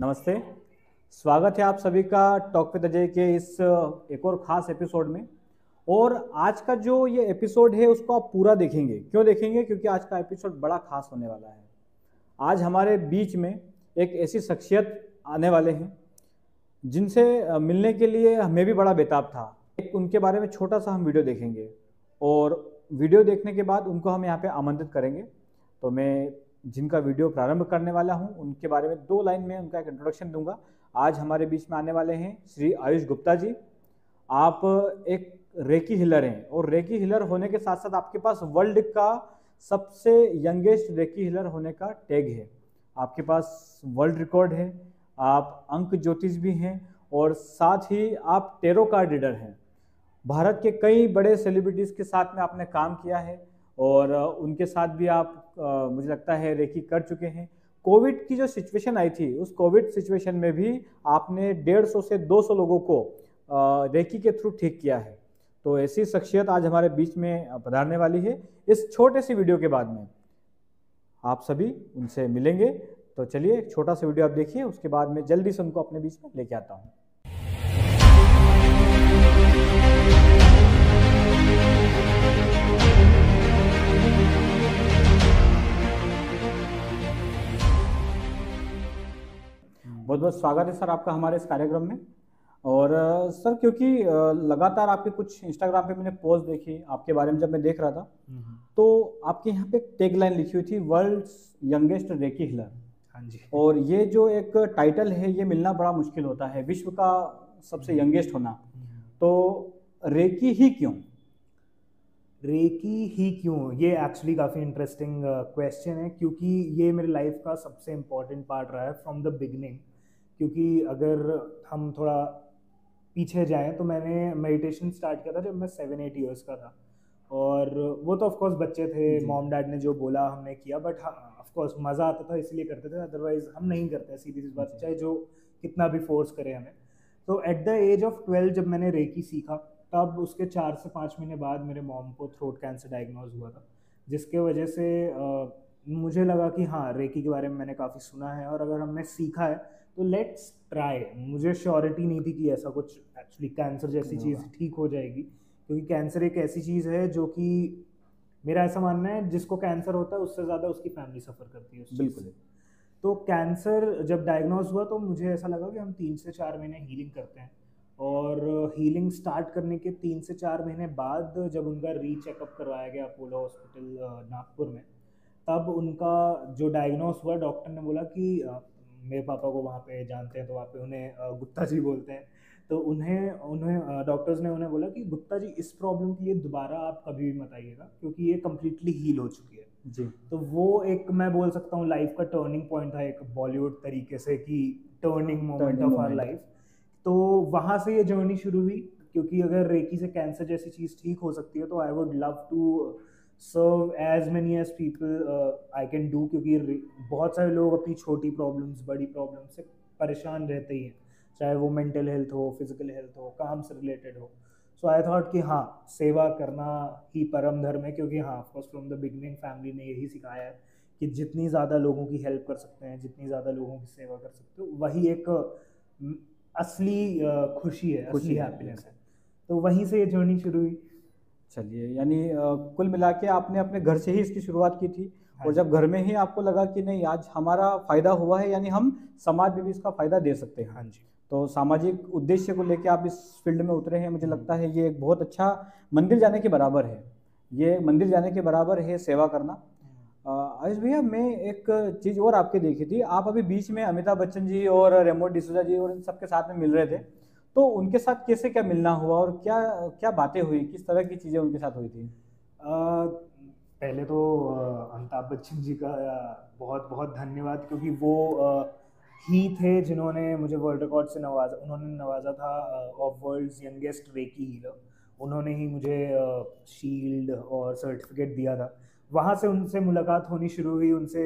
नमस्ते। स्वागत है आप सभी का टॉक विद अजय के इस एक और ख़ास एपिसोड में। और आज का जो ये एपिसोड है, उसको आप पूरा देखेंगे। क्यों देखेंगे? क्योंकि आज का एपिसोड बड़ा खास होने वाला है। आज हमारे बीच में एक ऐसी शख्सियत आने वाले हैं, जिनसे मिलने के लिए हमें भी बड़ा बेताब था। एक उनके बारे में छोटा सा हम वीडियो देखेंगे। और वीडियो देखने के बाद उनको हम यहाँ पे आमंत्रित करेंगे। तो मैं जिनका वीडियो प्रारंभ करने वाला हूँ, उनके बारे में दो लाइन में उनका एक इंट्रोडक्शन दूँगा। आज हमारे बीच में आने वाले हैं श्री आयुष गुप्ता जी। आप एक रेकी हिलर हैं और रेकी हिलर होने के साथ साथ आपके पास वर्ल्ड का सबसे यंगेस्ट रेकी हिलर होने का टैग है। आपके पास वर्ल्ड रिकॉर्ड है, आप अंक ज्योतिष भी हैं और साथ ही आप टेरो कार्ड रीडर हैं। भारत के कई बड़े सेलिब्रिटीज़ के साथ में आपने काम किया है। और उनके साथ भी आप मुझे लगता है रेकी कर चुके हैं। कोविड की जो सिचुएशन आई थी, उस कोविड सिचुएशन में भी आपने डेढ़ सौ से दो सौ लोगों को रेकी के थ्रू ठीक किया है। तो ऐसी शख्सियत आज हमारे बीच में पधारने वाली है। इस छोटे सी वीडियो के बाद में आप सभी उनसे मिलेंगे। तो चलिए छोटा सा वीडियो आप देखिए, उसके बाद में जल्दी से उनको अपने बीच में लेके आता हूँ। बहुत बहुत स्वागत है सर आपका हमारे इस कार्यक्रम में। और सर क्योंकि लगातार आपके कुछ इंस्टाग्राम पे मैंने पोस्ट देखी आपके बारे में जब मैं देख रहा था हम्म। तो आपके यहाँ पे टैग लाइन लिखी हुई थी वर्ल्ड यंगेस्ट रेकी हिलर हाँ जी। और ये जो एक टाइटल है ये मिलना बड़ा मुश्किल होता है विश्व का सबसे यंगेस्ट हम्म। होना। हम्म। तो रेकी ही क्यों? रेकी ही क्यों? ये एक्चुअली काफ़ी इंटरेस्टिंग क्वेश्चन है क्योंकि ये मेरी लाइफ का सबसे इंपॉर्टेंट पार्ट रहा है फ्रॉम द बिगनिंग क्योंकि अगर हम थोड़ा पीछे जाएँ तो मैंने मेडिटेशन स्टार्ट किया था जब मैं सेवन एट ईयर्स का था। और वो तो ऑफकोर्स बच्चे थे मॉम डैड ने जो बोला हमने किया बट हाँ ऑफकोर्स मज़ा आता था इसलिए करते थे अदरवाइज़ हम नहीं करते सीधी सी बात। चाहे जो कितना भी फोर्स करे हमें। तो at the age of twelve जब मैंने रेकी सीखा तब उसके चार से पाँच महीने बाद मेरे मॉम को थ्रोट कैंसर डायग्नोज हुआ था जिसके वजह से आ, मुझे लगा कि हाँ रेकी के बारे में मैंने काफ़ी सुना है और अगर हमने सीखा है तो लेट्स ट्राई मुझे श्योरिटी नहीं थी कि ऐसा कुछ एक्चुअली कैंसर जैसी चीज़ ठीक हो जाएगी क्योंकि कैंसर एक ऐसी चीज़ है जो कि मेरा ऐसा मानना है जिसको कैंसर होता है उससे ज़्यादा उसकी फैमिली सफ़र करती है बिल्कुल। तो कैंसर जब डायग्नोज हुआ तो मुझे ऐसा लगा कि हम तीन से चार महीने हीलिंग करते हैं। और हीलिंग स्टार्ट करने के तीन से चार महीने बाद जब उनका रीचेकअप करवाया गया अपोलो हॉस्पिटल नागपुर में तब उनका जो डायग्नोस हुआ डॉक्टर ने बोला कि मेरे पापा को वहाँ पे जानते हैं तो वहाँ पे उन्हें गुप्ता जी बोलते हैं। तो उन्हें उन्हें डॉक्टर्स ने उन्हें बोला कि गुप्ता जी इस प्रॉब्लम के लिए दोबारा आप कभी भी मत आइएगा क्योंकि ये कम्प्लीटली हील हो चुकी है। जी। तो वो एक मैं बोल सकता हूँ लाइफ का टर्निंग पॉइंट था एक बॉलीवुड तरीके से कि turning moment of our life तो वहाँ से ये जर्नी शुरू हुई क्योंकि अगर रेकी से कैंसर जैसी चीज़ ठीक हो सकती है तो I would love to serve as many as people I can do क्योंकि बहुत सारे लोग अपनी छोटी प्रॉब्लम्स बड़ी प्रॉब्लम से परेशान रहते ही हैं। चाहे वो मेंटल हेल्थ हो फ़िज़िकल हेल्थ हो काम से रिलेटेड हो। सो आई थॉट कि हाँ सेवा करना ही परम धर्म है क्योंकि हाँ of course from the beginning family ने यही सिखाया है कि जितनी ज़्यादा लोगों की हेल्प कर सकते हैं जितनी ज़्यादा लोगों की सेवा कर सकते हो वही एक असली खुशी है खुशी असली हैप्पीनेस है। तो वहीं से ये जर्नी शुरू हुई। चलिए यानी कुल मिला के आपने अपने घर से ही इसकी शुरुआत की थी हाँ और जब घर में ही आपको लगा कि नहीं आज हमारा फ़ायदा हुआ है यानी हम समाज में भी इसका फ़ायदा दे सकते हैं। हाँ जी। तो सामाजिक उद्देश्य को लेकर आप इस फ़ील्ड में उतरे हैं मुझे हम्म। लगता है ये एक बहुत अच्छा मंदिर जाने के बराबर है। ये मंदिर जाने के बराबर है सेवा करना। हम्म। आयुष भैया मैं एक चीज़ और आपके देखी थी। आप अभी बीच में अमिताभ बच्चन जी और रेमो डिसूजा जी और इन सबके साथ में मिल रहे थे। तो उनके साथ कैसे क्या मिलना हुआ और क्या क्या बातें हुई? किस तरह की चीज़ें उनके साथ हुई थी? आ, पहले तो अमिताभ बच्चन जी का बहुत बहुत धन्यवाद क्योंकि वो ही थे जिन्होंने मुझे वर्ल्ड रिकॉर्ड से नवाजा उन्होंने नवाजा था of world's youngest reiki healer उन्होंने ही मुझे शील्ड और सर्टिफिकेट दिया था। वहाँ से उनसे मुलाकात होनी शुरू हुई उनसे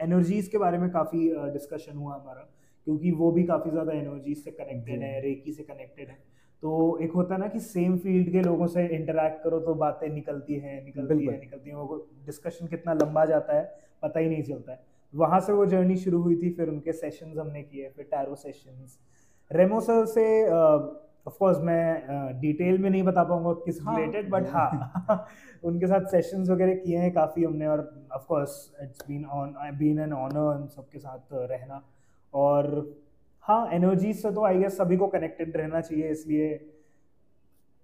एनर्जीज़ के बारे में काफ़ी डिस्कशन हुआ हमारा। क्योंकि वो भी काफ़ी ज़्यादा एनर्जी से कनेक्टेड है रेकी से कनेक्टेड है। तो एक होता है ना कि सेम फ़ील्ड के लोगों से इंटरेक्ट करो तो बातें निकलती हैं निकलती है निकलती हैं। वो डिस्कशन कितना लंबा जाता है पता ही नहीं चलता है। वहाँ से वो जर्नी शुरू हुई थी फिर उनके सेशंस हमने किए फिर टैरो सेशंस रेमो सर से ऑफ़ कोर्स मैं डिटेल में नहीं बता पाऊँगा किस रिलेटेड बट हाँ। उनके साथ सेशंस वगैरह किए हैं काफ़ी हमने और of course it's been on been an honour उन सबके साथ रहना। और हाँ एनर्जी से तो आई गेस सभी को कनेक्टेड रहना चाहिए इसलिए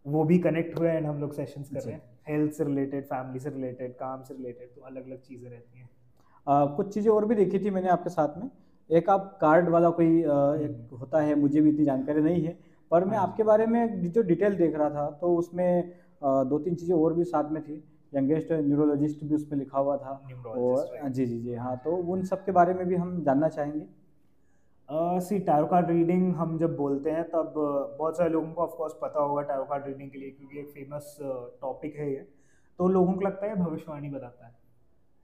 वो भी कनेक्ट हुए एंड हम लोग सेशंस कर रहे हैं। हेल्थ से रिलेटेड फैमिली से रिलेटेड काम से रिलेटेड तो अलग अलग चीज़ें रहती हैं। uh, कुछ चीज़ें और भी देखी थी मैंने आपके साथ में। एक आप कार्ड वाला कोई एक हम्म। होता है मुझे भी इतनी जानकारी नहीं है पर मैं हाँ आपके बारे में जो डिटेल देख रहा था तो उसमें दो तीन चीज़ें और भी साथ में थी। यंगेस्ट न्यूरोलॉजिस्ट भी उसमें लिखा हुआ था और जी जी जी हाँ तो उन सब के बारे में भी हम जानना चाहेंगे। सी टैरो कार्ड रीडिंग हम जब बोलते हैं तब बहुत सारे लोगों को ऑफकोर्स पता होगा टैरो कार्ड रीडिंग के लिए क्योंकि एक फ़ेमस टॉपिक है ये। तो लोगों को लगता है भविष्यवाणी बताता है।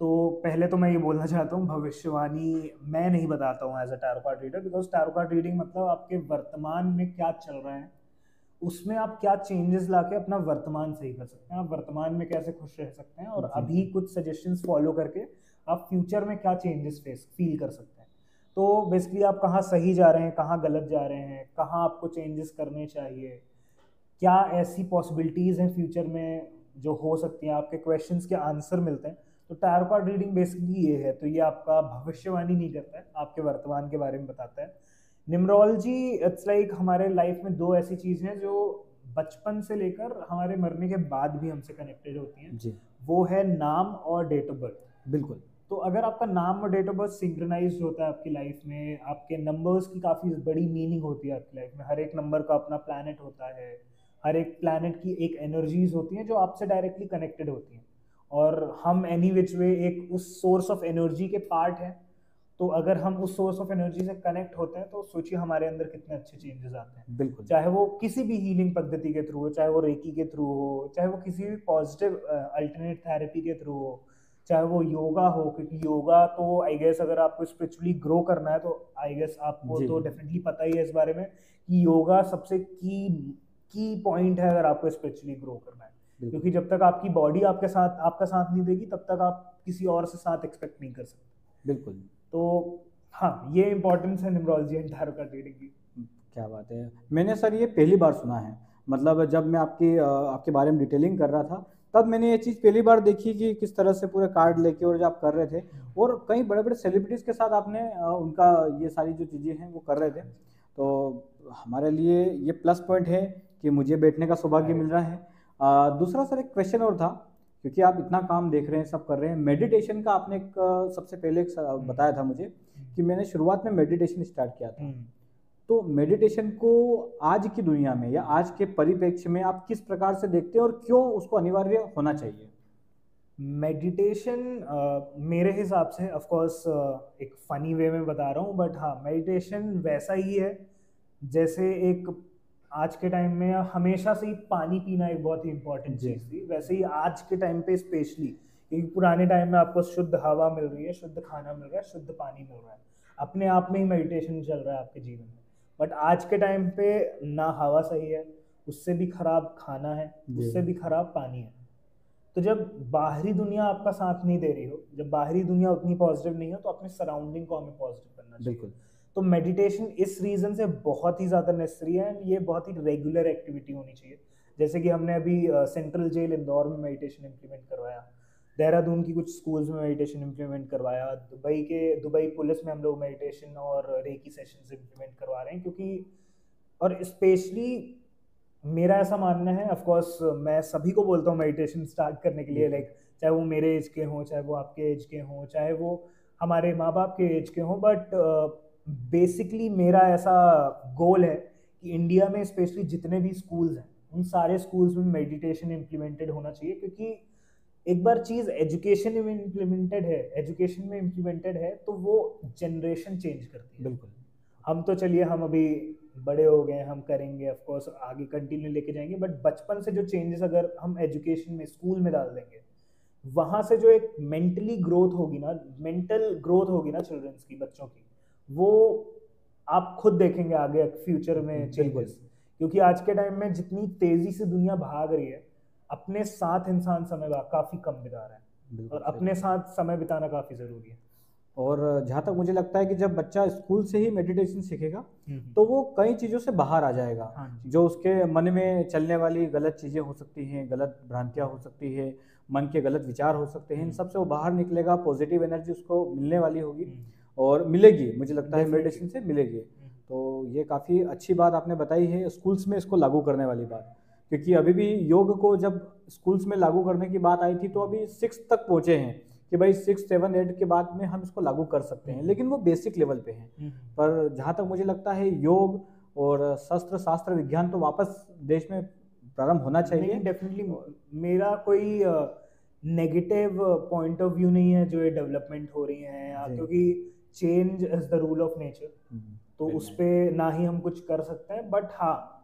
तो पहले तो मैं ये बोलना चाहता हूँ भविष्यवाणी मैं नहीं बताता हूँ as a tarot card reader because tarot card reading मतलब आपके वर्तमान में क्या चल रहा है उसमें आप क्या चेंजेस ला के अपना वर्तमान सही कर सकते हैं। आप वर्तमान में कैसे खुश रह सकते हैं और अभी कुछ सजेशंस फॉलो करके आप फ्यूचर में क्या चेंजेस फेस फील कर सकते हैं। तो बेसिकली आप कहाँ सही जा रहे हैं कहाँ गलत जा रहे हैं कहाँ आपको चेंजेस करने चाहिए? क्या ऐसी पॉसिबिलिटीज़ हैं फ्यूचर में जो हो सकती हैं? आपके क्वेश्चंस के आंसर मिलते हैं। तो टैरो कार्ड रीडिंग बेसिकली ये है। तो ये आपका भविष्यवाणी नहीं करता है आपके वर्तमान के बारे में बताता है। निमरोलॉजी इट्स लाइक हमारे लाइफ में दो ऐसी चीज़ हैं जो बचपन से लेकर हमारे मरने के बाद भी हमसे कनेक्टेड होती हैं। जी। वो है नाम और डेट ऑफ़ बर्थ बिल्कुल। तो अगर आपका नाम और डेट ऑफ़ बर्थ सिंक्रनाइज होता है आपकी लाइफ में आपके नंबर्स की काफ़ी बड़ी मीनिंग होती है आपकी लाइफ में। हर एक नंबर का अपना प्लानट होता है हर एक प्लानट की एक एनर्जीज होती हैं जो आपसे डायरेक्टली कनेक्टेड होती हैं। और हम एनी विच वे एक उस सोर्स ऑफ़ एनर्जी के पार्ट हैं। तो अगर हम उस सोर्स ऑफ़ एनर्जी से कनेक्ट होते हैं तो सोचिए हमारे अंदर कितने अच्छे चेंजेस आते हैं। बिल्कुल। चाहे वो किसी भी हीलिंग पद्धति के थ्रू हो चाहे वो रेकी के थ्रू हो चाहे वो किसी भी पॉजिटिव अल्टरनेट थेरेपी के थ्रू हो चाहे वो योगा हो क्योंकि योगा तो आई गेस अगर आपको स्पिरिचुअली ग्रो करना है तो आई गेस आपको तो डेफिनेटली पता ही है इस बारे में कि योगा सबसे की की पॉइंट है अगर आपको स्पिरिचुअली ग्रो करना है। क्योंकि जब तक आपकी बॉडी आपके साथ आपका साथ नहीं देगी तब तक आप किसी और से साथ एक्सपेक्ट नहीं कर सकते। बिल्कुल। तो हाँ ये इंपॉर्टेंस है न्यूमरोलॉजी एंड कार्ड रीडिंग की। क्या बात है। मैंने सर ये पहली बार सुना है। मतलब जब मैं आपकी आपके बारे में डिटेलिंग कर रहा था तब मैंने ये चीज़ पहली बार देखी कि किस तरह से पूरे कार्ड लेके और जो आप कर रहे थे। और कई बड़े बड़े सेलिब्रिटीज़ के साथ आपने उनका ये सारी जो चीज़ें हैं वो कर रहे थे। तो हमारे लिए ये प्लस पॉइंट है कि मुझे बैठने का सौभाग्य मिल रहा है। आ, दूसरा सर एक क्वेश्चन और था क्योंकि आप इतना काम देख रहे हैं सब कर रहे हैं। मेडिटेशन का आपने एक सबसे पहले एक बताया था मुझे कि मैंने शुरुआत में मेडिटेशन स्टार्ट किया था। हम्म। तो मेडिटेशन को आज की दुनिया में या आज के परिप्रेक्ष्य में आप किस प्रकार से देखते हैं और क्यों उसको अनिवार्य होना चाहिए? मेडिटेशन uh, मेरे हिसाब से ऑफ़ कोर्स uh, एक फ़नी वे में बता रहा हूँ बट हाँ मेडिटेशन वैसा ही है जैसे एक आज के टाइम में हमेशा से ही पानी पीना एक बहुत ही इंपॉर्टेंट चीज़ थी। वैसे ही आज के टाइम पे स्पेशली क्योंकि पुराने टाइम में आपको शुद्ध हवा मिल रही है शुद्ध खाना मिल रहा है शुद्ध पानी मिल रहा है। अपने आप में ही मेडिटेशन चल रहा है आपके जीवन में। बट आज के टाइम पे ना हवा सही है उससे भी खराब खाना है उससे भी खराब पानी है। तो जब बाहरी दुनिया आपका साथ नहीं दे रही हो जब बाहरी दुनिया उतनी पॉजिटिव नहीं हो तो अपने सराउंडिंग को हमें पॉजिटिव करना चाहिए। तो मेडिटेशन इस रीज़न से बहुत ही ज़्यादा नेसेसरी है एंड ये बहुत ही रेगुलर एक्टिविटी होनी चाहिए। जैसे कि हमने अभी सेंट्रल जेल इंदौर में मेडिटेशन इम्प्लीमेंट करवाया। देहरादून की कुछ स्कूल्स में मेडिटेशन इम्प्लीमेंट करवाया। दुबई के दुबई पुलिस में हम लोग मेडिटेशन और रेकी सेशंस इम्प्लीमेंट करवा रहे हैं क्योंकि और स्पेशली मेरा ऐसा मानना है ऑफ़ कोर्स मैं सभी को बोलता हूँ मेडिटेशन स्टार्ट करने के लिए लाइक चाहे वो मेरे एज के हों चाहे वो आपके एज के हों चाहे वो हमारे माँ बाप के एज के हों बट बेसिकली मेरा ऐसा गोल है कि इंडिया में स्पेशली जितने भी स्कूल्स हैं उन सारे स्कूल्स में मेडिटेशन इम्प्लीमेंटेड होना चाहिए क्योंकि एक बार चीज़ एजुकेशन में इम्प्लीमेंटेड है एजुकेशन में इम्प्लीमेंटेड है तो वो जनरेशन चेंज करती है। बिल्कुल। हम तो चलिए हम अभी बड़े हो गए हम करेंगे ऑफ़ कोर्स आगे कंटिन्यू लेके जाएँगे बट बचपन से जो चेंजेस अगर हम एजुकेशन में स्कूल में डाल देंगे वहाँ से जो एक मेंटली ग्रोथ होगी ना मेंटल ग्रोथ होगी ना चिल्ड्रंस की बच्चों की वो आप खुद देखेंगे आगे फ्यूचर में चेंजेस क्योंकि आज के टाइम में जितनी तेज़ी से दुनिया भाग रही है अपने साथ इंसान समय काफ़ी कम बिता रहा है। और अपने साथ समय बिताना काफ़ी ज़रूरी है। और जहाँ तक मुझे लगता है कि जब बच्चा स्कूल से ही मेडिटेशन सीखेगा हम्म, तो वो कई चीज़ों से बाहर आ जाएगा। हाँ जो। उसके मन में चलने वाली गलत चीज़ें हो सकती हैं गलत भ्रांतियाँ हो सकती है मन के गलत विचार हो सकते हैं इन हम्म। सबसे वो बाहर निकलेगा पॉजिटिव एनर्जी उसको मिलने वाली होगी हम्म, और मिलेगी मुझे लगता है मेडिटेशन से मिलेगी। हम्म, तो ये काफ़ी अच्छी बात आपने बताई है स्कूल्स में इसको लागू करने वाली बात। क्योंकि अभी भी योग को जब स्कूल्स में लागू करने की बात आई थी तो अभी सिक्स तक पहुँचे हैं कि भाई सिक्स सेवन एट के बाद में हम इसको लागू कर सकते हैं। लेकिन वो बेसिक लेवल पे हैं। हम्म, पर जहाँ तक मुझे लगता है योग और शस्त्र शास्त्र विज्ञान तो वापस देश में प्रारंभ होना चाहिए। डेफिनेटली मेरा कोई नेगेटिव पॉइंट ऑफ़ व्यू नहीं है जो ये डेवलपमेंट हो रही है क्योंकि change is the rule of nature तो उस पर ना ही हम कुछ कर सकते हैं बट हाँ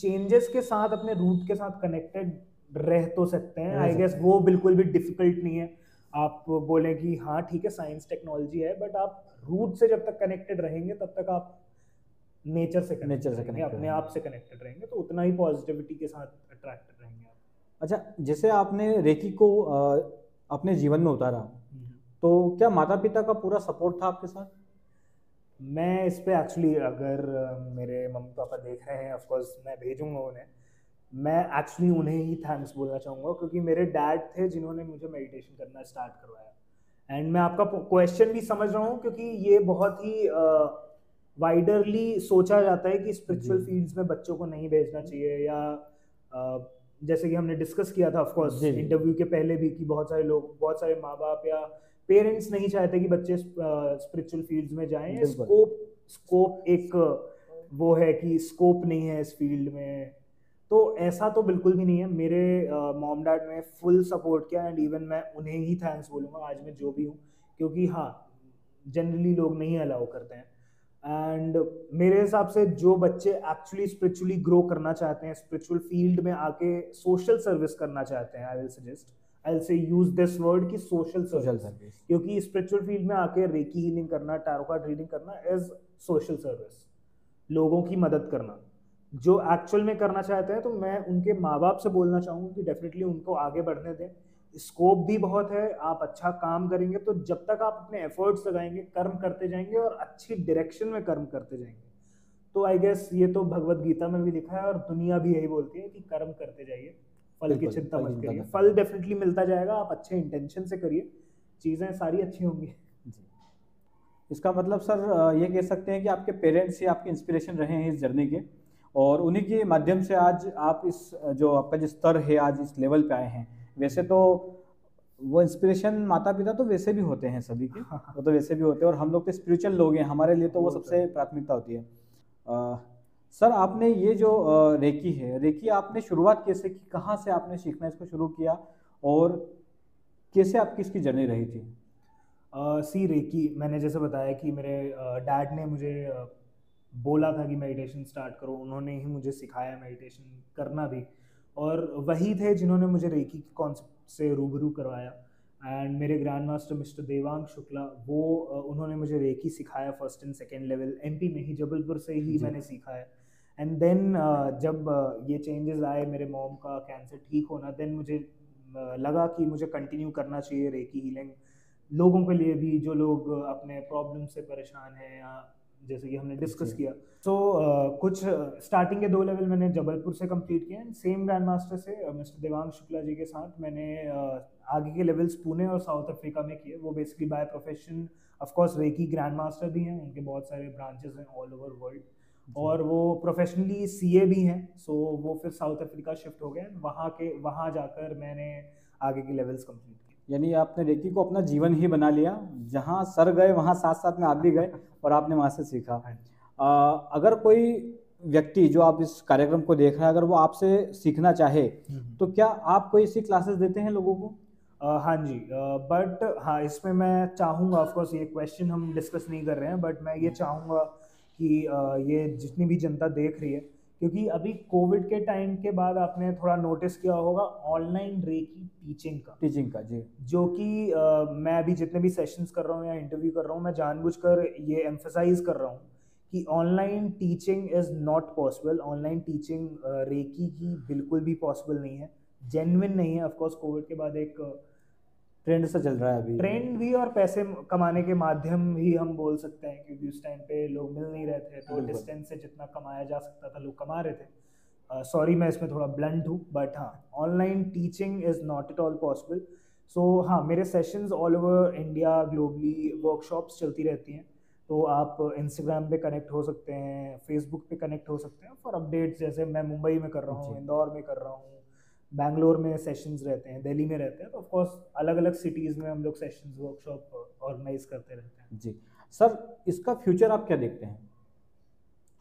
चेंजेस के साथ अपने रूट के साथ कनेक्टेड रह तो सकते हैं। आई गेस वो बिल्कुल भी डिफ़िकल्ट नहीं है। आप बोलें कि हाँ ठीक है साइंस टेक्नोलॉजी है बट आप रूट से जब तक कनेक्टेड रहेंगे तब तक आप नेचर से कनेक्टेड से connected अपने आप से कनेक्टेड रहेंगे तो उतना ही पॉजिटिविटी के साथ अट्रैक्टेड रहेंगे आप। अच्छा जैसे आपने रेकी को अपने जीवन में उतारा हम्म। तो क्या माता पिता का पूरा सपोर्ट था आपके साथ? मैं इस पर एक्चुअली अगर मेरे मम्मी पापा देख रहे हैं ऑफकोर्स मैं भेजूँगा उन्हें। मैं एक्चुअली उन्हें ही थैंक्स बोलना चाहूँगा क्योंकि मेरे डैड थे जिन्होंने मुझे मेडिटेशन करना स्टार्ट करवाया। एंड मैं आपका क्वेश्चन भी समझ रहा हूँ क्योंकि ये बहुत ही वाइडरली uh, सोचा जाता है कि स्पिरिचुअल फील्ड्स में बच्चों को नहीं भेजना चाहिए या अ, जैसे कि हमने डिस्कस किया था ऑफ़ कोर्स जी, जी। इंटरव्यू के पहले भी कि बहुत सारे लोग बहुत सारे माँ बाप या पेरेंट्स नहीं चाहते कि बच्चे स्पिरिचुअल फील्ड्स में जाएँ स्कोप स्कोप एक वो है कि स्कोप नहीं है इस फ़ील्ड में। तो ऐसा तो बिल्कुल भी नहीं है। मेरे मॉम डैड ने फुल सपोर्ट किया एंड इवन मैं उन्हें ही थैंक्स बोलूँगा आज मैं जो भी हूँ। क्योंकि हाँ जनरली लोग नहीं अलाउ करते हैं। एंड मेरे हिसाब से जो बच्चे एक्चुअली स्पिरिचुअली ग्रो करना चाहते हैं स्पिरिचुअल फ़ील्ड में आके सोशल सर्विस करना चाहते हैं आई will suggest I say use this word की सोशल सोशल सर्विस सर्विस क्योंकि स्पिरिचुअल फ़ील्ड में आके रेकी हीलिंग करना टैरो कार्ड रीडिंग करना इज़ सोशल सर्विस लोगों की मदद करना। जो एक्चुअल में करना चाहते हैं तो मैं उनके माँ बाप से बोलना चाहूँगा कि डेफिनेटली उनको आगे बढ़ने दें। स्कोप भी बहुत है आप अच्छा काम करेंगे तो जब तक आप अपने एफर्ट्स लगाएँगे कर्म करते जाएँगे और अच्छी डायरेक्शन में कर्म करते जाएँगे। तो आई गेस ये तो भगवत गीता में भी लिखा है और दुनिया भी यही बोलती है कि कर्म करते जाइए। फल की चिंता मत करिए। फल डेफिनेटली मिलता जाएगा आप अच्छे इंटेंशन से करिए। चीज़ें सारी अच्छी होंगी। इसका मतलब सर ये कह सकते हैं कि आपके पेरेंट्स ही आपके इंस्पिरेशन रहे हैं इस जर्नी के और उन्हीं के माध्यम से आज आप इस जो आपका जो स्तर है आज इस लेवल पे आए हैं। वैसे तो वो इंस्पिरेशन माता पिता तो वैसे भी होते हैं सभी के वो तो वैसे भी होते हैं और हम लोग तो स्पिरिचुअल लोग हैं हमारे लिए तो वो तो सबसे प्राथमिकता होती है। सर आपने ये जो रेकी है रेकी आपने शुरुआत कैसे की? कहाँ से आपने सीखना इसको शुरू किया? और कैसे आपकी इसकी जर्नी रही थी? सी रेकी मैंने जैसे बताया कि मेरे डैड ने मुझे बोला था कि मेडिटेशन स्टार्ट करो। उन्होंने ही मुझे सिखाया मेडिटेशन करना भी। और वही थे जिन्होंने मुझे रेकी के कॉन्सेप्ट से रूबरू करवाया। एंड मेरे grand master mister Devang Shukla वो उन्होंने मुझे रेकी सिखाया first and second level MP में ही जबलपुर से ही मैंने सीखा है। एंड देन जब ये चेंजेस आए मेरे मॉम का कैंसर ठीक होना देन मुझे लगा कि मुझे कंटिन्यू करना चाहिए रेकी हीलिंग लोगों के लिए भी जो लोग अपने प्रॉब्लम से परेशान हैं या जैसे कि हमने डिस्कस किया। सो so, uh, कुछ स्टार्टिंग के दो लेवल मैंने जबलपुर से कंप्लीट किए एंड सेम ग्रैंड मास्टर से मिस्टर देवांग शुक्ला जी के साथ मैंने uh, आगे के लेवल्स पुणे और साउथ अफ्रीका में किए। वो basically by profession of course reiki grand master भी हैं। उनके बहुत सारे ब्रांचेस हैं ऑल ओवर वर्ल्ड और वो प्रोफेशनली सीए भी हैं सो वो फिर साउथ अफ्रीका शिफ्ट हो गए वहाँ के वहाँ जाकर मैंने आगे की लेवल्स कंप्लीट किए यानी आपने रेकी को अपना जीवन ही बना लिया जहाँ सर गए वहाँ साथ साथ में आप भी गए और आपने वहाँ से सीखा। है अगर कोई व्यक्ति जो आप इस कार्यक्रम को देख रहा है अगर वो आपसे सीखना चाहे तो क्या आप कोई ऐसी क्लासेस देते हैं लोगों को? Uh, हाँ जी बट हाँ इसमें मैं चाहूँगा ऑफकोर्स ये क्वेश्चन हम डिस्कस नहीं कर रहे हैं बट मैं ये चाहूँगा कि uh, ये जितनी भी जनता देख रही है क्योंकि अभी कोविड के टाइम के बाद आपने थोड़ा नोटिस किया होगा ऑनलाइन रेकी टीचिंग का। टीचिंग का जी। जो कि uh, मैं अभी जितने भी सेशंस कर रहा हूँ या इंटरव्यू कर रहा हूँ मैं जानबूझकर ये एम्फेसाइज कर रहा हूँ कि online teaching is not possible online teaching reiki की बिल्कुल भी पॉसिबल नहीं है। जेनविन नहीं है। ऑफ़ कोर्स कोविड के बाद एक ट्रेंड से चल रहा है अभी। ट्रेंड भी और पैसे कमाने के माध्यम ही हम बोल सकते हैं क्योंकि उस टाइम पे लोग मिल नहीं रहे थे तो डिस्टेंस से जितना कमाया जा सकता था लोग कमा रहे थे। सॉरी uh, मैं इसमें थोड़ा ब्लंट हूँ बट हाँ online teaching is not at all possible so हाँ मेरे sessions all over India globally workshops चलती रहती हैं तो आप इंस्टाग्राम पे कनेक्ट हो सकते हैं फेसबुक पे कनेक्ट हो सकते हैं फॉर अपडेट्स जैसे मैं मुंबई में कर रहा हूँ इंदौर में कर रहा हूँ बैंगलोर में सेशंस रहते हैं दिल्ली में रहते हैं तो ऑफकोर्स अलग अलग सिटीज़ में हम लोग सेशंस वर्कशॉप ऑर्गेनाइज करते रहते हैं। जी। सर इसका फ्यूचर आप क्या देखते हैं?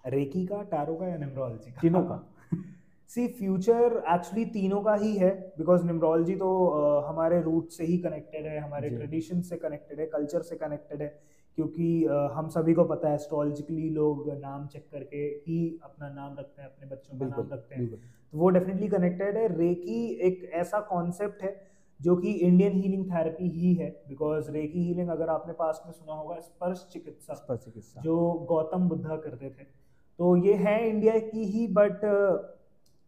रेकी का टारो का या निम्रोलॉजी का? तीनों का। सी फ्यूचर एक्चुअली तीनों का ही है बिकॉज़ निम्रोलॉजी तो uh, हमारे रूट से ही कनेक्टेड है हमारे ट्रेडिशन से कनेक्टेड है कल्चर से कनेक्टेड है क्योंकि uh, हम सभी को पता है एस्ट्रोलॉजिकली लोग नाम चेक करके ही अपना नाम रखते हैं अपने बच्चों का नाम रखते हैं। तो वो डेफिनेटली कनेक्टेड है। रेकी एक ऐसा कॉन्सेप्ट है जो कि इंडियन हीलिंग थेरेपी ही है। बिकॉज़ रेकी हीलिंग अगर आपने पास में सुना होगा स्पर्श चिकित्सा स्पर्श चिकित्सा। जो गौतम बुद्धा करते थे। तो ये है इंडिया की ही बट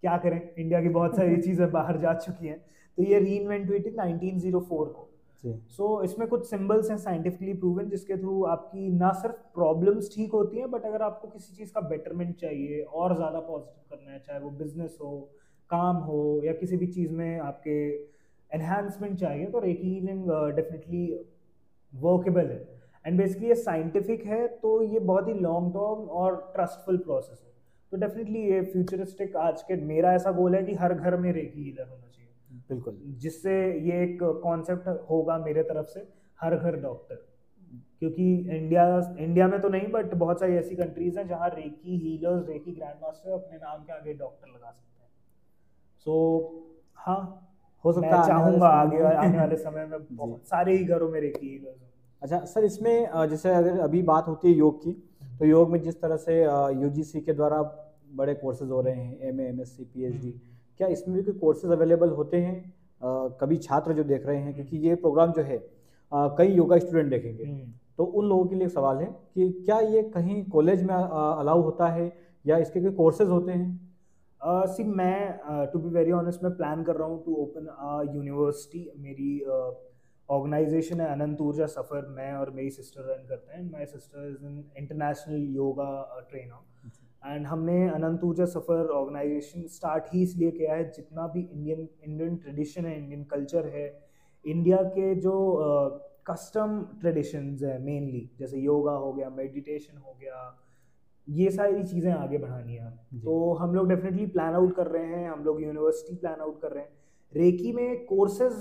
क्या करें? इंडिया की बहुत सारी चीज़ें बाहर जा चुकी हैं। तो ये री इन्वेंट हुई थी नाइनटीन को। सो so, इसमें कुछ सिंबल्स हैं साइंटिफिकली प्रूवन जिसके थ्रू आपकी ना सिर्फ़ प्रॉब्लम्स ठीक होती हैं बट अगर आपको किसी चीज़ का बेटरमेंट चाहिए और ज़्यादा पॉजिटिव करना है चाहे वो बिज़नेस हो काम हो या किसी भी चीज़ में आपके एनहांसमेंट चाहिए तो रेकी हीलिंग डेफिनेटली वर्केबल है। एंड बेसिकली ये साइंटिफिक है तो ये बहुत ही लॉन्ग टर्म और ट्रस्टफुल प्रोसेस है। तो डेफिनेटली ये फ्यूचरिस्टिक आज के मेरा ऐसा गोल है कि हर घर में रेकी हीलर होना चाहिए। बिल्कुल। जिससे ये एक कॉन्सेप्ट होगा मेरे तरफ़ से हर घर डॉक्टर क्योंकि इंडिया इंडिया में तो नहीं बट बहुत सारी ऐसी कंट्रीज़ हैं जहाँ reiki healers reiki grand master अपने नाम के आगे डॉक्टर लगा सकते हैं। सो so, हाँ हो सकता है चाहूँगा आगे आने वाले समय में बहुत सारे ही घरों में रेकी हीलर्स हों। अच्छा सर इसमें जैसे अगर अभी बात होती है योग की तो योग में जिस तरह से यूजीसी के द्वारा बड़े कोर्सेज हो रहे हैं M A M S C P H D hmm. क्या इसमें भी कोई कोर्सेज अवेलेबल होते हैं? अ, कभी छात्र जो देख रहे हैं क्योंकि ये प्रोग्राम जो है अ, कई योगा स्टूडेंट देखेंगे। हम्म। तो उन लोगों के लिए सवाल है कि क्या ये कहीं कॉलेज में अलाउ होता है या इसके कोई कोर्सेज होते हैं? सी मैं टू बी वेरी ऑनेस्ट मैं प्लान कर रहा हूँ टू ओपन यूनिवर्सिटी मेरी ऑर्गेनाइजेशन है अनंत ऊर्जा सफ़र. मैं और मेरी सिस्टर रन करते हैं. My sister is in international yoga trainer and हमने अनंत ऊर्जा सफ़र ऑर्गेनाइजेशन स्टार्ट ही इसलिए किया है जितना भी इंडियन इंडियन ट्रेडिशन है इंडियन कल्चर है इंडिया के जो कस्टम ट्रेडिशंस है मेनली जैसे योगा हो गया मेडिटेशन हो गया ये सारी चीज़ें आगे बढ़ानी है। तो हम लोग डेफिनेटली प्लान आउट कर रहे हैं हम लोग यूनिवर्सिटी प्लान आउट कर रहे हैं। रेकी में कोर्सेज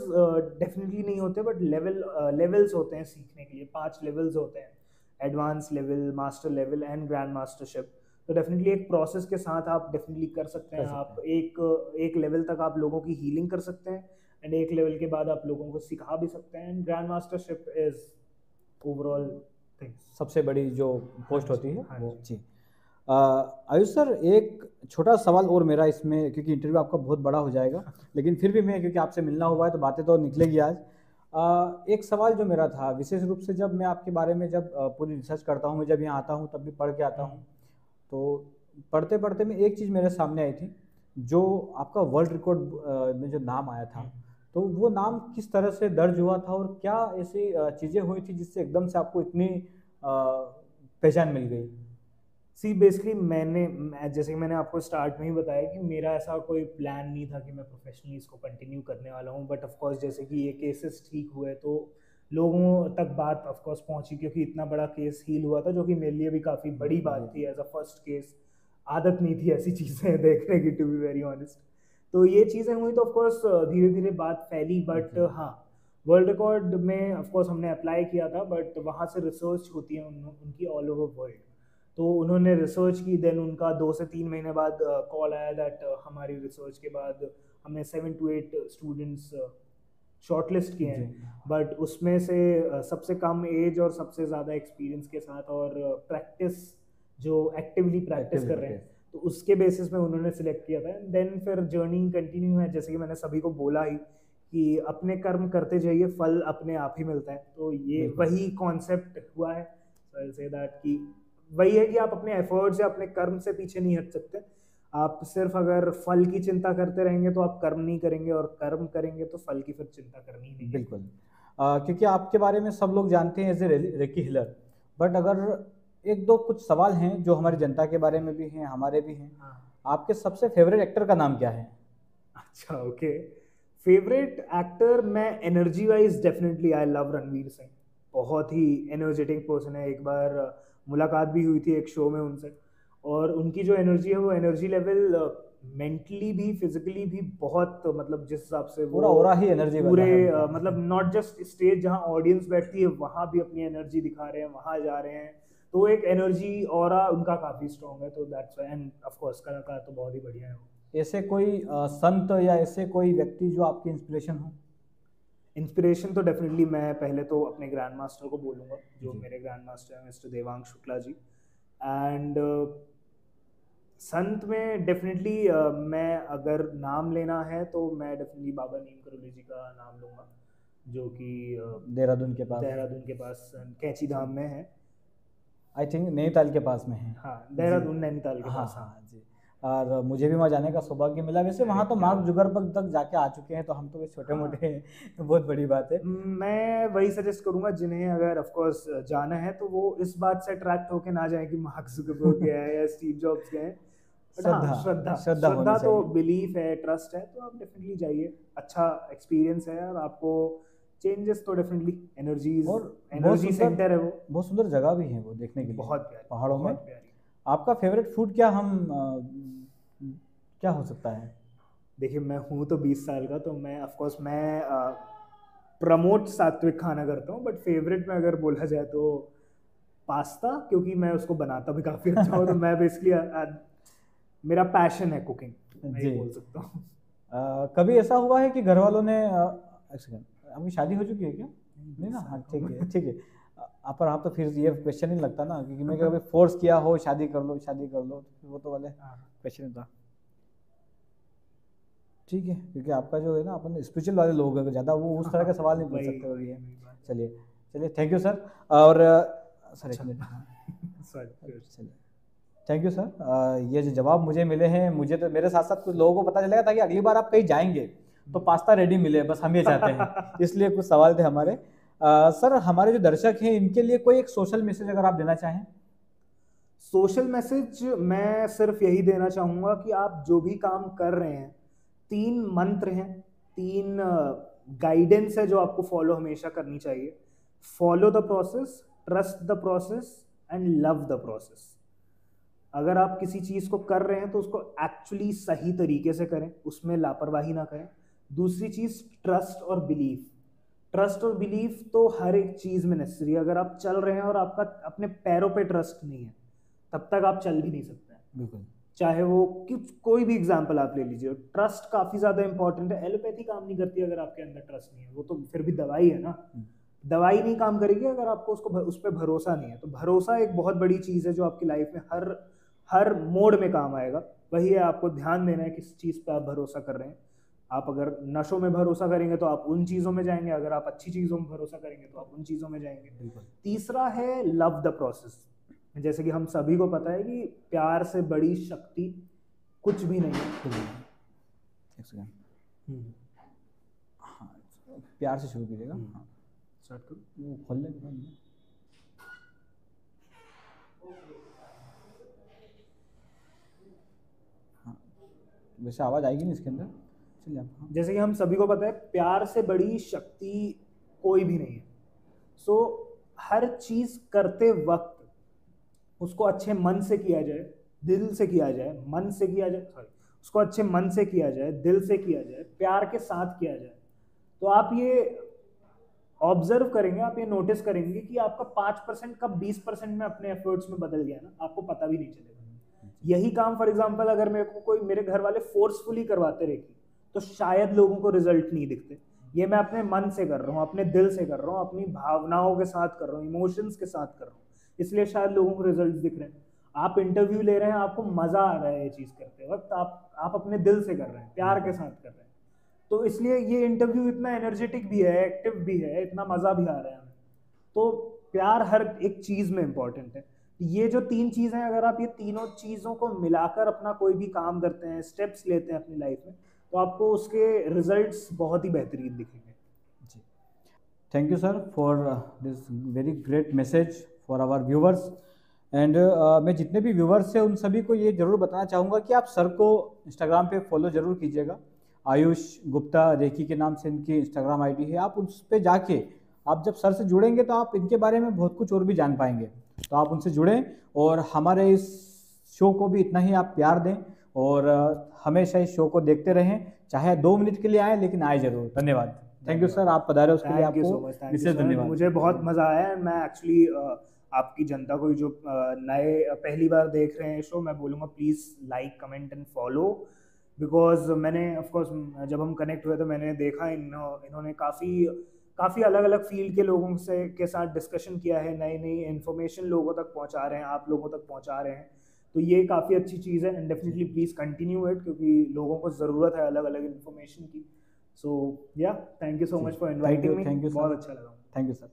डेफिनेटली नहीं होते बट लेवल लेवल्स होते हैं सीखने के लिए पाँच लेवल्स होते हैं। Advance level master level and grand mastership तो डेफिनेटली एक प्रोसेस के साथ आप डेफिनेटली कर सकते हैं। आप एक एक लेवल तक आप लोगों की हीलिंग कर सकते हैं एंड एक लेवल के बाद आप लोगों को सिखा भी सकते हैं। And grand mastership is overall things सबसे बड़ी जो पोस्ट हाँ होती है हाँ वो जी। आयुष सर एक छोटा सवाल और मेरा इसमें क्योंकि इंटरव्यू आपका बहुत बड़ा हो जाएगा लेकिन फिर भी मैं क्योंकि आपसे मिलना हुआ है तो बातें तो निकलेगी आज। एक सवाल जो मेरा था विशेष रूप से जब मैं आपके बारे में जब पूरी रिसर्च करता हूँ मैं जब यहाँ आता हूँ तब भी पढ़ के आता हूँ। तो पढ़ते पढ़ते में एक चीज़ मेरे सामने आई थी जो आपका वर्ल्ड रिकॉर्ड में जो नाम आया था तो वो नाम किस तरह से दर्ज हुआ था और क्या ऐसी चीज़ें हुई थी जिससे एकदम से आपको इतनी पहचान मिल गई? सी बेसिकली मैंने जैसे कि मैंने आपको स्टार्ट में ही बताया कि मेरा ऐसा कोई प्लान नहीं था कि मैं प्रोफेशनली इसको कंटिन्यू करने वाला हूँ बट ऑफकोर्स जैसे कि ये केसेस ठीक हुए तो लोगों तक बात ऑफकोर्स पहुँची क्योंकि इतना बड़ा केस हील हुआ था जो कि मेरे लिए भी काफ़ी बड़ी बात थी एज अ फ़र्स्ट केस आदत नहीं थी ऐसी चीज़ें देखने की टू बी वेरी ऑनेस्ट तो ये चीज़ें हुई तो ऑफकोर्स धीरे धीरे बात फैली बट हाँ वर्ल्ड रिकॉर्ड में ऑफकोर्स हमने अप्लाई किया था बट वहाँ से रिसर्च होती है उन, उनकी ऑल ओवर वर्ल्ड तो उन्होंने रिसर्च की देन उनका दो से तीन महीने बाद कॉल आया दैट हमारी रिसर्च के बाद हमने seven to eight students shortlist किए हैं। बट उसमें से सबसे कम एज और सबसे ज़्यादा एक्सपीरियंस के साथ और प्रैक्टिस जो एक्टिवली प्रैक्टिस कर रहे हैं तो उसके बेसिस में उन्होंने सिलेक्ट किया था। एंड देन फिर जर्नी कंटिन्यू है। जैसे कि मैंने सभी को बोला ही कि अपने कर्म करते जाइए फल अपने आप ही मिलता है। तो ये वही कॉन्सेप्ट हुआ है। से दैट कि वही है कि आप अपने एफर्ट्स या अपने कर्म से पीछे नहीं हट सकते। आप सिर्फ़ अगर फल की चिंता करते रहेंगे तो आप कर्म नहीं करेंगे और कर्म करेंगे तो फल की फिर चिंता करनी ही नहीं। बिल्कुल। क्योंकि आपके बारे में सब लोग जानते हैं as a reiki healer. But अगर एक दो कुछ सवाल हैं जो हमारी जनता के बारे में भी हैं हमारे भी हैं हाँ। आपके सबसे फेवरेट एक्टर का नाम क्या है? अच्छा ओके। फेवरेट एक्टर मैं energy wise definitely I love Ranveer Singh. बहुत ही एनर्जेटिक पर्सन है। एक बार मुलाकात भी हुई थी एक शो में उनसे। और उनकी जो एनर्जी है वो एनर्जी लेवल मेंटली भी फिजिकली भी बहुत मतलब जिस हिसाब से पूरा ओरा ही एनर्जी पूरे मतलब नॉट जस्ट स्टेज जहाँ ऑडियंस बैठती है वहाँ भी अपनी एनर्जी दिखा रहे हैं वहाँ जा रहे हैं। तो एक एनर्जी और उनका काफ़ी स्ट्रॉन्ग है तो दैट्स एंड ऑफ़ कोर्स कलाकार तो बहुत ही बढ़िया है ऐसे कोई संत या ऐसे कोई व्यक्ति जो आपकी इंस्पिरेशन हो? इंस्पिरेशन तो डेफिनेटली मैं पहले तो अपने ग्रैंड मास्टर को बोलूँगा जो मेरे ग्रैंड मास्टर हैं मिस्टर देवांग शुक्ला जी। एंड संत में डेफिनेटली uh, मैं अगर नाम लेना है तो मैं डेफिनेटली बाबा नीम करोली जी का नाम लूँगा जो कि uh, देहरादून के पास। देहरादून के पास कैची धाम में है। आई थिंक नैनीताल के पास में है। हाँ देहरादून नैनीताल के हाँ पास हाँ। जी। और मुझे भी वहाँ जाने का सौभाग्य मिला। वैसे वहाँ तो मार्क जुगरबर्ग तक जाके आ चुके हैं तो हम तो छोटे मोटे हैं। बहुत बड़ी बात है। मैं वही सजेस्ट करूँगा जिन्हें अगर ऑफ़ कोर्स जाना है तो वो इस बात से अट्रैक्ट होके ना जाए कि मार्क जुगरबर्ग गया है या स्टीव जॉब्स गए हैं। श्रद्धा श्रद्धा। श्रद्धा तो बिलीफ है ट्रस्ट है तो आप डेफिनेटली जाइए। अच्छा एक्सपीरियंस है और आपको चेंजेस तो डेफिनेटली एनर्जीज और एनर्जी सेंटर है वो। बहुत सुंदर जगह भी है वो देखने के लिए बहुत प्यारी पहाड़ों में। आपका फेवरेट फ़ूड क्या हम क्या हो सकता है? देखिए मैं हूँ तो 20 साल का तो मैं ऑफ़ कोर्स मैं प्रमोट सात्विक खाना करता हूँ बट फेवरेट में अगर बोला जाए तो पास्ता क्योंकि मैं उसको बनाता भी काफ़ी अच्छा हूँ तो मैं बेसिकली मेरा पैशन है कुकिंग मैं बोल सकता हूँ। कभी ऐसा हुआ है कि घर वालों ने आपकी शादी हो चुकी है क्या? नहीं ना? हाँ ठीक है ठीक है। आप पर आप तो फिर ये क्वेश्चन ही लगता ना क्योंकि मैं कभी फोर्स किया हो शादी कर लो शादी कर लो वो तो वाले क्वेश्चन हाँ। था। ठीक है क्योंकि आपका जो है ना अपन स्पिरिचुअल वाले लोग हैं ज़्यादा वो उस तरह का सवाल नहीं पूछ सकते अभी चलिए चलिए थैंक यू सर और सर चलिए। थैंक यू सर ये जो जवाब मुझे मिले हैं मुझे तो मेरे साथ साथ कुछ लोगों को पता चलेगा ताकि अगली बार आप कहीं जाएँगे तो पास्ता रेडी मिले बस हम ये चाहते हैं। इसलिए कुछ सवाल थे हमारे। आ, सर हमारे जो दर्शक हैं इनके लिए कोई एक सोशल मैसेज अगर आप देना चाहें? सोशल मैसेज मैं सिर्फ़ यही देना चाहूँगा कि आप जो भी काम कर रहे हैं तीन मंत्र हैं तीन गाइडेंस है जो आपको फॉलो हमेशा करनी चाहिए। Follow the process trust the process and love the process अगर आप किसी चीज़ को कर रहे हैं तो उसको एक्चुअली सही तरीके से करें उसमें लापरवाही ना करें। दूसरी चीज़ ट्रस्ट और बिलीफ ट्रस्ट और बिलीफ तो हर एक चीज़ में नेसेसरी है। अगर आप चल रहे हैं और आपका अपने पैरों पे ट्रस्ट नहीं है तब तक आप चल भी नहीं सकते। बिल्कुल। चाहे वो किस कोई भी एग्ज़ाम्पल आप ले लीजिए ट्रस्ट काफ़ी ज़्यादा इंपॉर्टेंट है। एलोपैथी काम नहीं करती अगर आपके अंदर ट्रस्ट नहीं है। वो तो फिर भी दवाई है ना। हम्म। दवाई नहीं काम करेगी अगर आपको उसको उस पर भरोसा नहीं है। तो भरोसा एक बहुत बड़ी चीज़ है जो आपकी लाइफ में हर हर मोड में काम आएगा। वही है आपको ध्यान देना है किस चीज़ पर आप भरोसा कर रहे हैं। आप अगर नशों में भरोसा करेंगे तो आप उन चीज़ों में जाएँगे अगर आप अच्छी चीज़ों में भरोसा करेंगे तो आप उन चीज़ों में जाएँगे। तीसरा है लव द प्रोसेस जैसे कि हम सभी को पता है कि प्यार से बड़ी शक्ति कुछ भी नहीं है। एक सेकंड हम्म। हाँ प्यार से शुरू कीजिएगा। हम्म। हाँ। स्टार्ट करो। वो खोल ले हाँ वैसे आवाज़ आएगी नहीं इसके अंदर? चलिए। जैसे कि हम सभी को पता है प्यार से बड़ी शक्ति कोई भी नहीं है। सो so, हर चीज़ करते वक्त उसको अच्छे मन से किया जाए दिल से किया जाए मन से किया जाए सॉरी उसको अच्छे मन से किया जाए दिल से किया जाए प्यार के साथ किया जाए। तो आप ये ऑब्ज़र्व करेंगे आप ये नोटिस करेंगे कि आपका पाँच परसेंट कब बीस परसेंट में अपने एफर्ट्स में बदल गया ना आपको पता भी नहीं चलेगा। यही काम फॉर एग्ज़ाम्पल अगर मेरे को कोई मेरे घर वाले फोर्सफुली करवाते रहे तो शायद लोगों को रिज़ल्ट नहीं दिखते। ये मैं अपने मन से कर रहा हूँ, अपने दिल से कर रहा हूँ, अपनी भावनाओं के साथ कर रहा हूँ इमोशंस के साथ कर रहा हूँ। इसलिए शायद लोगों को रिज़ल्ट दिख रहे हैं। आप इंटरव्यू ले रहे हैं, आपको मज़ा आ रहा है ये चीज़ करते वक्त। आप आप अपने दिल से कर रहे हैं, प्यार के साथ कर रहे हैं। तो इसलिए ये इंटरव्यू इतना एनर्जेटिक भी है एक्टिव भी है, इतना मज़ा भी आ रहा है हमें। तो प्यार हर एक चीज़ में इंपॉर्टेंट है। ये जो तीन चीज़ें अगर आप ये तीनों चीज़ों को मिलाकर अपना कोई भी काम करते हैं स्टेप्स लेते हैं अपनी लाइफ में तो आपको उसके रिजल्ट्स बहुत ही बेहतरीन दिखेंगे। जी। Thank you sir for this very great message for our viewers and मैं जितने भी व्यूवर्स हैं, उन सभी को ये ज़रूर बताना चाहूँगा कि आप सर को इंस्टाग्राम पे फॉलो ज़रूर कीजिएगा। आयुष गुप्ता, रेखी के नाम से इनकी इंस्टाग्राम आईडी है। आप उस पर जाके, आप जब सर से जुड़ेंगे तो आप इनके बारे में बहुत कुछ और भी जान पाएँगे। तो आप उनसे जुड़ें और हमारे इस शो को भी इतना ही आप प्यार दें और हमेशा इस शो को देखते रहें। चाहे दो मिनट के लिए आए लेकिन आए ज़रूर। धन्यवाद। थैंक यू सर आप पधारे उसके लिए आपको। विशेष धन्यवाद। मुझे बहुत मज़ा आया मैं एक्चुअली आपकी जनता को जो नए पहली बार देख रहे हैं शो मैं बोलूँगा please like comment and follow because मैंने ऑफकोर्स जब हम कनेक्ट हुए तो मैंने देखा इन इन्होंने काफ़ी काफ़ी अलग अलग फ़ील्ड के लोगों से के साथ डिस्कशन किया है नई नई इन्फॉर्मेशन लोगों तक पहुँचा रहे हैं आप लोगों तक पहुँचा रहे हैं। तो ये काफ़ी अच्छी चीज़ है and definitely please continue it क्योंकि लोगों को ज़रूरत है अलग अलग इन्फॉर्मेशन की so yeah thank you so much for inviting me thank you बहुत अच्छा लगा थैंक यू सर